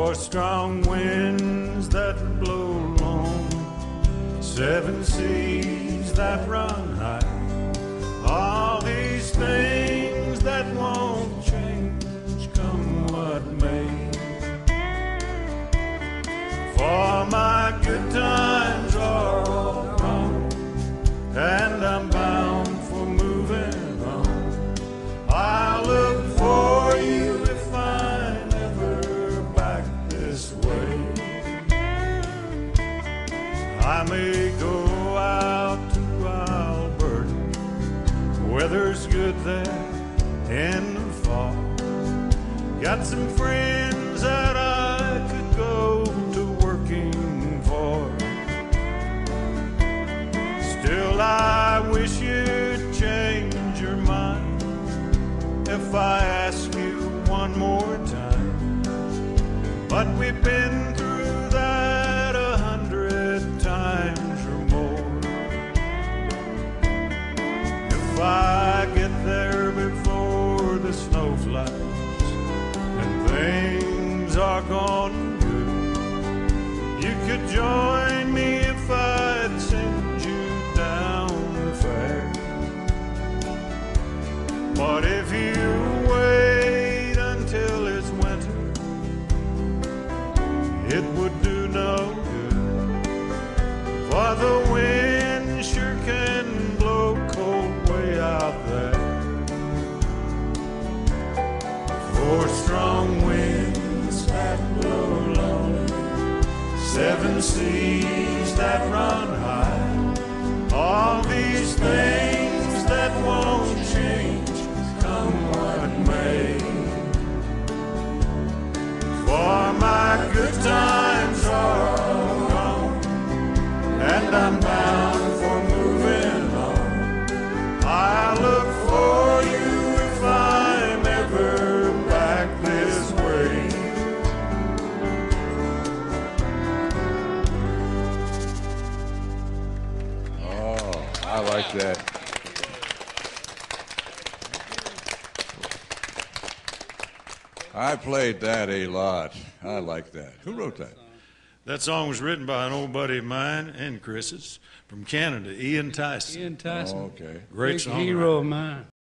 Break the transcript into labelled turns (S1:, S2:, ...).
S1: Four strong winds that blow long, seven seas that run high. All these things that won't change, come what may. For my good times I may go out to Alberta, weather's good there in the fall. Got some friends that I could go to working for. Still, I wish you'd change your mind if I ask you one more time. But we've been get there before the snow flies and things are gone good, you could join strong winds that blow lonely, seven seas that run high. All these things
S2: I like that. I played that a lot. I like that. Who wrote that?
S1: That song was written by an old buddy of mine and Chris's from Canada, Ian Tyson.
S3: Ian Tyson,
S2: Oh, okay.
S1: Great
S3: big
S1: song.
S3: hero of mine.